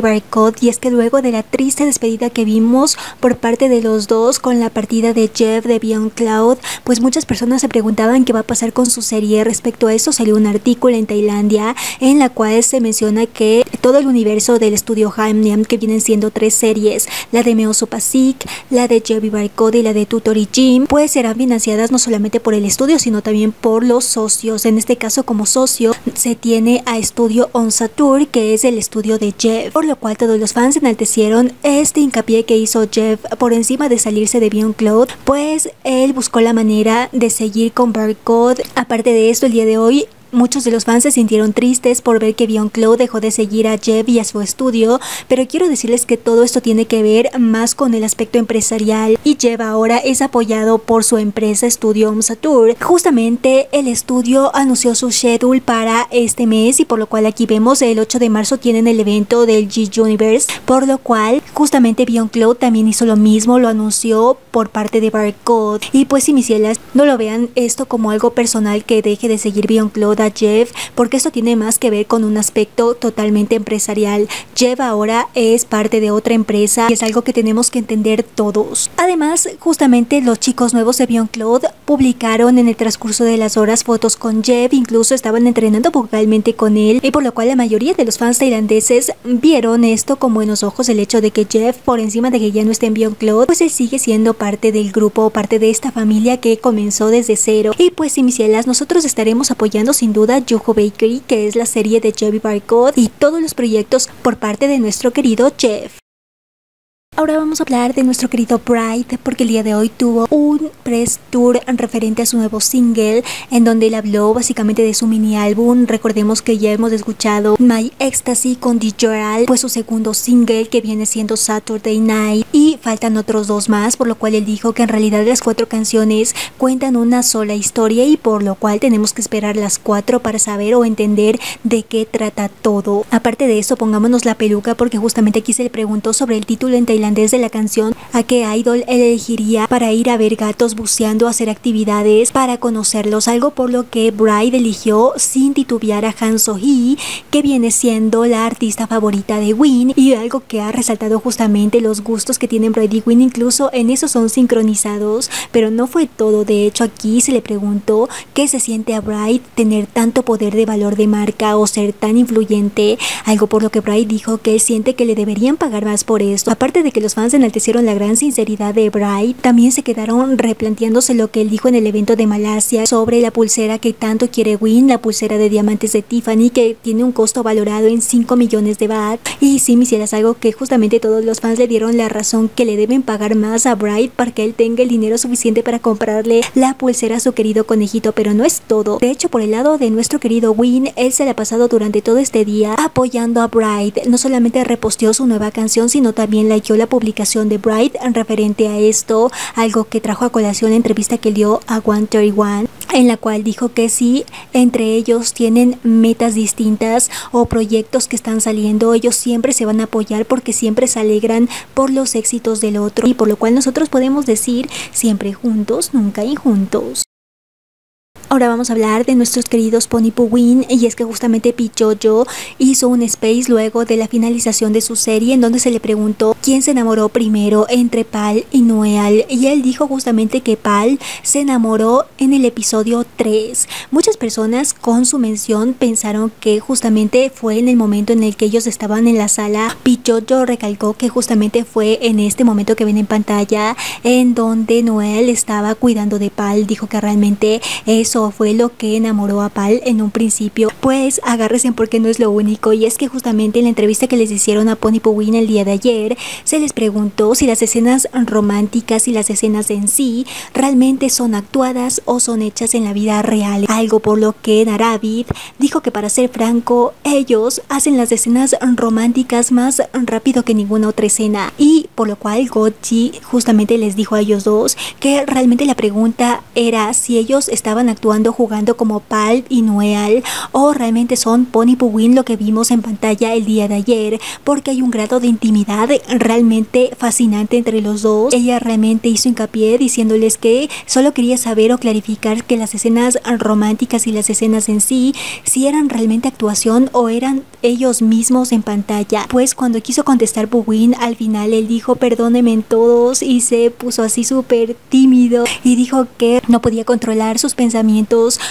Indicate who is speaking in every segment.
Speaker 1: Barcode y es que luego de la triste despedida que vimos por parte de los dos con la partida de Jeff de Beyond Cloud, pues muchas personas se preguntaban qué va a pasar con su serie. Respecto a eso salió un artículo en Tailandia en la cual se menciona que todo el universo del estudio Hamniam, que vienen siendo tres series, la de Meoso Pasik, la de Jeff Barcode y la de Tutori Jim, pues serán financiadas no solamente por el estudio, sino también por los socios. En este caso como socio se tiene a Estudio On Satur, que es el estudio de Jeff por lo cual todos los fans enaltecieron este hincapié que hizo Jeff por encima de salirse de Beyond Cloud, pues él buscó la manera de seguir con Barcode. Aparte de esto, el día de hoy Muchos de los fans se sintieron tristes por ver que Beyond Cloud dejó de seguir a Jeff y a su estudio, pero quiero decirles que todo esto tiene que ver más con el aspecto empresarial y Jeff ahora es apoyado por su empresa Studio Home Satur. Justamente el estudio anunció su schedule para este mes y por lo cual aquí vemos el 8 de marzo tienen el evento del G Universe, por lo cual justamente Beyond Cloud también hizo lo mismo, lo anunció por parte de Barcode y pues si mis cielas no lo vean esto como algo personal que deje de seguir Cloud Jeff porque esto tiene más que ver con un aspecto totalmente empresarial. Jeff ahora es parte de otra empresa y es algo que tenemos que entender todos. Además, justamente los chicos nuevos de Beyond Cloud publicaron en el transcurso de las horas fotos con Jeff, incluso estaban entrenando vocalmente con él y por lo cual la mayoría de los fans tailandeses vieron esto con buenos ojos el hecho de que Jeff, por encima de que ya no esté en Beyond Cloud, pues él sigue siendo parte del grupo, parte de esta familia que comenzó desde cero. Y pues, si mis cielas, nosotros estaremos apoyando sin duda Yoho Bakery, que es la serie de Chevy Barcode, y todos los proyectos por parte de nuestro querido Jeff. Ahora vamos a hablar de nuestro querido Bright porque el día de hoy tuvo un press tour referente a su nuevo single en donde él habló básicamente de su mini álbum. Recordemos que ya hemos escuchado My Ecstasy con Dijoral, pues su segundo single que viene siendo Saturday Night y faltan otros dos más, por lo cual él dijo que en realidad las cuatro canciones cuentan una sola historia y por lo cual tenemos que esperar las cuatro para saber o entender de qué trata todo. Aparte de eso, pongámonos la peluca porque justamente aquí se le preguntó sobre el título en de la canción a qué idol elegiría para ir a ver gatos buceando, hacer actividades para conocerlos, algo por lo que Bride eligió sin titubear a Han So-hee, que viene siendo la artista favorita de Win y algo que ha resaltado justamente los gustos que tienen Bride y Win, incluso en eso son sincronizados, pero no fue todo, de hecho aquí se le preguntó qué se siente a Bride tener tanto poder de valor de marca o ser tan influyente, algo por lo que Bride dijo que él siente que le deberían pagar más por esto, aparte de que los fans enaltecieron la gran sinceridad de Bright, también se quedaron replanteándose lo que él dijo en el evento de Malasia sobre la pulsera que tanto quiere Win, la pulsera de diamantes de Tiffany que tiene un costo valorado en 5 millones de baht. Y si me hicieras algo que justamente todos los fans le dieron la razón que le deben pagar más a Bright para que él tenga el dinero suficiente para comprarle la pulsera a su querido conejito, pero no es todo. De hecho, por el lado de nuestro querido Win, él se le ha pasado durante todo este día apoyando a Bright. No solamente reposteó su nueva canción, sino también likeó la publicación de Bright en referente a esto, algo que trajo a colación la entrevista que dio a 131, en la cual dijo que si entre ellos tienen metas distintas o proyectos que están saliendo, ellos siempre se van a apoyar porque siempre se alegran por los éxitos del otro y por lo cual nosotros podemos decir siempre juntos, nunca injuntos. Ahora vamos a hablar de nuestros queridos Pony Win y es que justamente Pichoyo hizo un space luego de la finalización de su serie en donde se le preguntó quién se enamoró primero entre Pal y Noel y él dijo justamente que Pal se enamoró en el episodio 3. Muchas personas con su mención pensaron que justamente fue en el momento en el que ellos estaban en la sala. Pichoyo recalcó que justamente fue en este momento que ven en pantalla en donde Noel estaba cuidando de Pal. Dijo que realmente eso fue lo que enamoró a Pal en un principio. Pues agárrense porque no es lo único y es que justamente en la entrevista que les hicieron a Pony Powin el día de ayer se les preguntó si las escenas románticas y las escenas en sí realmente son actuadas o son hechas en la vida real. Algo por lo que Naravid dijo que para ser franco ellos hacen las escenas románticas más rápido que ninguna otra escena y por lo cual Gochi justamente les dijo a ellos dos que realmente la pregunta era si ellos estaban actuando actuando jugando como Palp y Noel o realmente son Pony Puwin lo que vimos en pantalla el día de ayer porque hay un grado de intimidad realmente fascinante entre los dos. Ella realmente hizo hincapié diciéndoles que solo quería saber o clarificar que las escenas románticas y las escenas en sí si eran realmente actuación o eran ellos mismos en pantalla. Pues cuando quiso contestar Puwin al final él dijo perdónenme en todos y se puso así súper tímido y dijo que no podía controlar sus pensamientos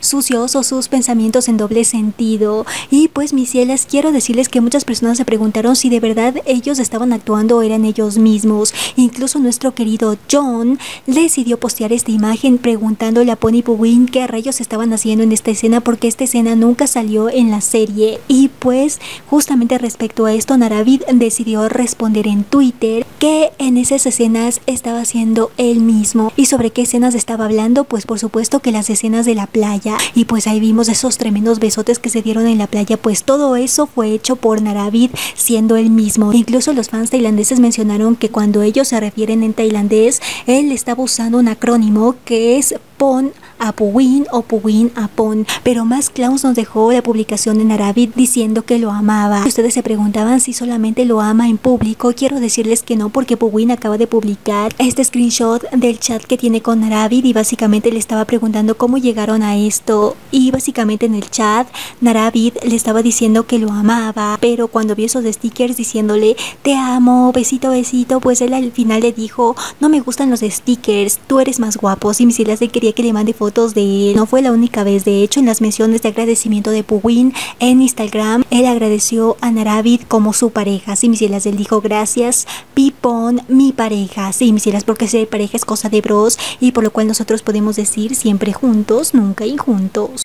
Speaker 1: sucios o sus pensamientos en doble sentido. Y pues mis cielas, quiero decirles que muchas personas se preguntaron si de verdad ellos estaban actuando o eran ellos mismos. Incluso nuestro querido John decidió postear esta imagen preguntándole a Pony Puwin qué rayos estaban haciendo en esta escena porque esta escena nunca salió en la serie. Y pues justamente respecto a esto, Naravid decidió responder en Twitter que en esas escenas estaba haciendo él mismo. ¿Y sobre qué escenas estaba hablando? Pues por supuesto que las escenas de la playa. Y pues ahí vimos esos tremendos besotes que se dieron en la playa. Pues todo eso fue hecho por Naravid siendo él mismo. Incluso los fans tailandeses mencionaron que cuando ellos se refieren en tailandés, él estaba usando un acrónimo que es PON a Puwin o Puwin a Pon. Pero más Clowns nos dejó la publicación en Naravid diciendo que lo amaba. Ustedes se preguntaban si solamente lo ama en público. Quiero decirles que no porque Puwin acaba de publicar este screenshot del chat que tiene con Naravid y básicamente le estaba preguntando cómo llegaron a esto. Y básicamente en el chat Naravid le estaba diciendo que lo amaba. Pero cuando vio esos stickers diciéndole te amo, besito, besito, pues él al final le dijo no me gustan los stickers, tú eres más guapo. Si mis le quería que le mande de él. No fue la única vez, de hecho en las menciones de agradecimiento de Puwin en Instagram, él agradeció a Naravid como su pareja. Sí, mis cielas, él dijo gracias, Pipón, mi pareja. Sí, mis cielas, porque ser pareja es cosa de bros y por lo cual nosotros podemos decir siempre juntos, nunca injuntos.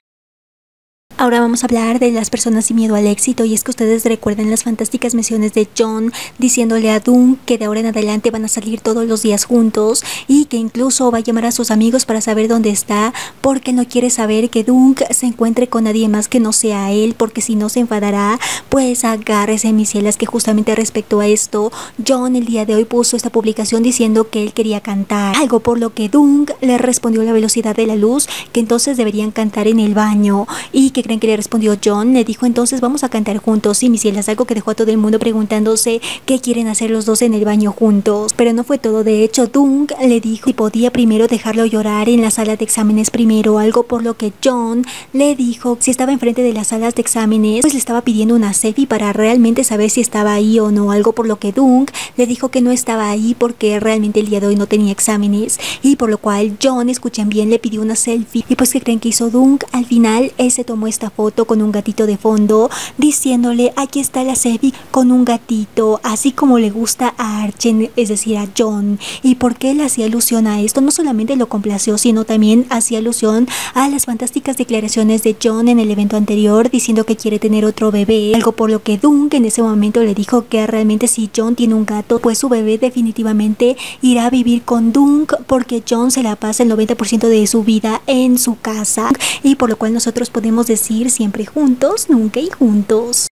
Speaker 1: Ahora vamos a hablar de las personas sin miedo al éxito y es que ustedes recuerden las fantásticas menciones de John diciéndole a Dunk que de ahora en adelante van a salir todos los días juntos y que incluso va a llamar a sus amigos para saber dónde está porque no quiere saber que Dunk se encuentre con nadie más que no sea él porque si no se enfadará pues agárrese mis cielas que justamente respecto a esto John el día de hoy puso esta publicación diciendo que él quería cantar algo por lo que Dunk le respondió a la velocidad de la luz que entonces deberían cantar en el baño y que creen que le respondió John? Le dijo entonces vamos a cantar juntos. Y mis cielas, algo que dejó a todo el mundo preguntándose qué quieren hacer los dos en el baño juntos. Pero no fue todo. De hecho, Dung le dijo si podía primero dejarlo llorar en la sala de exámenes primero. Algo por lo que John le dijo si estaba enfrente de las salas de exámenes, pues le estaba pidiendo una selfie para realmente saber si estaba ahí o no. Algo por lo que Dung le dijo que no estaba ahí porque realmente el día de hoy no tenía exámenes. Y por lo cual John, escuchen bien, le pidió una selfie. Y pues que creen que hizo Dung, al final él se tomó esta foto con un gatito de fondo diciéndole aquí está la selfie con un gatito así como le gusta a Archen es decir a John. Y porque él hacía alusión a esto no solamente lo complació sino también hacía alusión a las fantásticas declaraciones de John en el evento anterior diciendo que quiere tener otro bebé algo por lo que Dunk en ese momento le dijo que realmente si John tiene un gato pues su bebé definitivamente irá a vivir con Dunk porque John se la pasa el 90% de su vida en su casa y por lo cual nosotros podemos decir siempre juntos, nunca y juntos.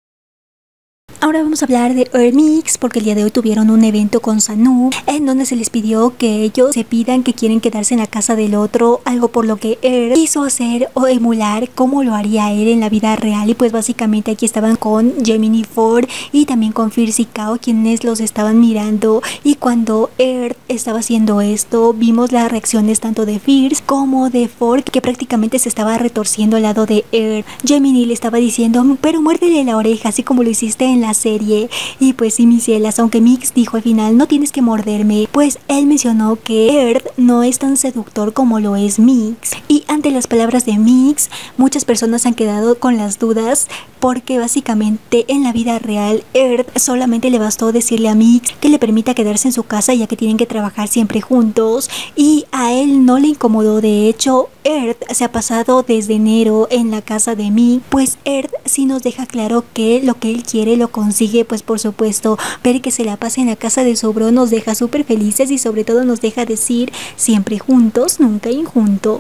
Speaker 1: Ahora vamos a hablar de Mix porque el día de hoy tuvieron un evento con Sanu en donde se les pidió que ellos se pidan que quieren quedarse en la casa del otro, algo por lo que Er quiso hacer o emular como lo haría él en la vida real y pues básicamente aquí estaban con Gemini Ford y también con Fierce Kao quienes los estaban mirando y cuando Er estaba haciendo esto vimos las reacciones tanto de Fierce como de Ford que prácticamente se estaba retorciendo al lado de Er. Gemini le estaba diciendo pero muérdele la oreja así como lo hiciste en la serie. Y pues sí, mis cielas, aunque Mix dijo al final, no tienes que morderme, pues él mencionó que Earth no es tan seductor como lo es Mix. Y ante las palabras de Mix, muchas personas han quedado con las dudas porque básicamente en la vida real Earth solamente le bastó decirle a Mix que le permita quedarse en su casa ya que tienen que trabajar siempre juntos y a él no le incomodó de hecho Earth se ha pasado desde enero en la casa de Mix pues Earth sí nos deja claro que lo que él quiere lo consigue pues por supuesto ver que se la pase en la casa de su bro nos deja súper felices y sobre todo nos deja decir siempre juntos nunca injuntos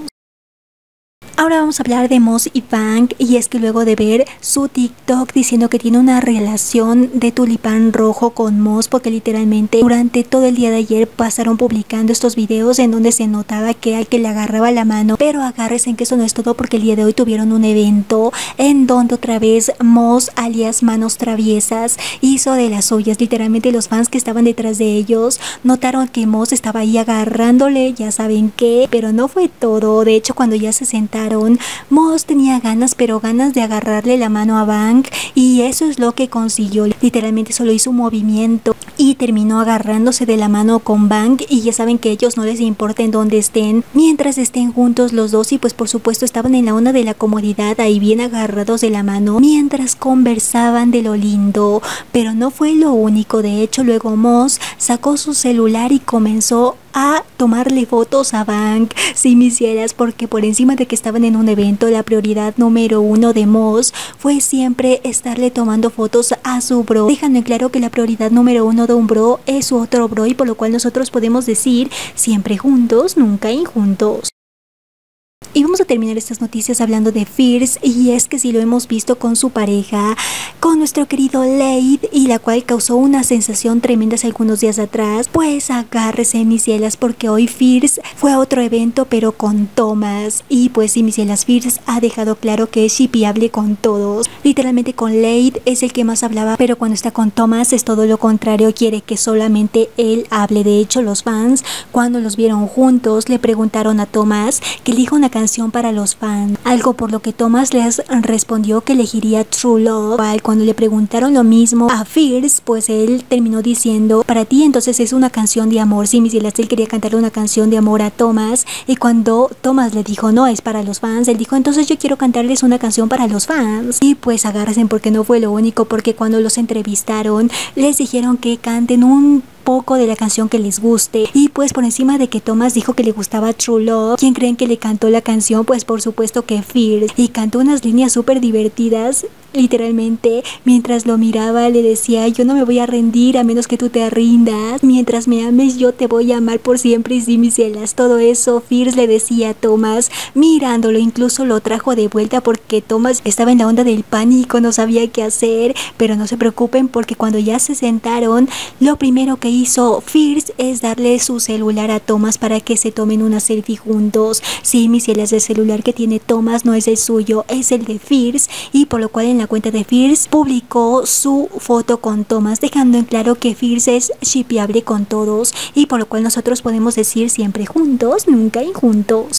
Speaker 1: Ahora vamos a hablar de Moss y Bank y es que luego de ver su TikTok diciendo que tiene una relación de tulipán rojo con Moss porque literalmente durante todo el día de ayer pasaron publicando estos videos en donde se notaba que al que le agarraba la mano pero agárrense en que eso no es todo porque el día de hoy tuvieron un evento en donde otra vez Moss alias Manos Traviesas hizo de las suyas. Literalmente los fans que estaban detrás de ellos notaron que Moss estaba ahí agarrándole ya saben qué pero no fue todo. De hecho cuando ya se sentaron Moss tenía ganas, pero ganas de agarrarle la mano a Bank y eso es lo que consiguió. Literalmente solo hizo un movimiento y terminó agarrándose de la mano con Bank y ya saben que ellos no les importa en dónde estén. Mientras estén juntos los dos y pues por supuesto estaban en la onda de la comodidad ahí bien agarrados de la mano mientras conversaban de lo lindo. Pero no fue lo único de hecho luego Moss sacó su celular y comenzó a tomarle fotos a Bank. Si me hicieras porque por encima de que estaban en un evento la prioridad número uno de Moss fue siempre estarle tomando fotos a su bro. Dejando en claro que la prioridad número uno de un bro es su otro bro y por lo cual nosotros podemos decir siempre juntos nunca injuntos y vamos a terminar estas noticias hablando de Fierce y es que si lo hemos visto con su pareja, con nuestro querido Leid y la cual causó una sensación tremenda hace algunos días atrás, pues agárrese mis cielas porque hoy Fierce fue a otro evento pero con Thomas y pues si mis cielas Fierce ha dejado claro que es shipiable con todos, literalmente con Leid es el que más hablaba pero cuando está con Thomas es todo lo contrario, quiere que solamente él hable, de hecho los fans cuando los vieron juntos le preguntaron a Thomas que dijo una canción para los fans, algo por lo que Thomas les respondió que elegiría True Love. Cuando le preguntaron lo mismo a Fierce, pues él terminó diciendo, para ti entonces es una canción de amor. Sí, Missy él quería cantarle una canción de amor a Thomas y cuando Thomas le dijo, no, es para los fans, él dijo, entonces yo quiero cantarles una canción para los fans. Y pues agárrense porque no fue lo único, porque cuando los entrevistaron les dijeron que canten un poco de la canción que les guste. Y pues por encima de que Thomas dijo que le gustaba True Love, ¿quién creen que le cantó la canción? Pues por supuesto que Fierce. Y cantó unas líneas súper divertidas Literalmente, mientras lo miraba, le decía, yo no me voy a rendir a menos que tú te rindas. Mientras me ames, yo te voy a amar por siempre y sin mis celas. Todo eso, Fierce le decía a Thomas, mirándolo, incluso lo trajo de vuelta porque Thomas estaba en la onda del pánico, no sabía qué hacer. Pero no se preocupen porque cuando ya se sentaron, lo primero que hizo Fierce es darle su celular a Thomas para que se tomen una selfie juntos. Sí, mis cielas, el celular que tiene Thomas no es el suyo, es el de Fierce y por lo cual en cuenta de Fierce publicó su foto con Thomas, dejando en claro que Fierce es shipeable con todos y por lo cual nosotros podemos decir siempre juntos, nunca injuntos.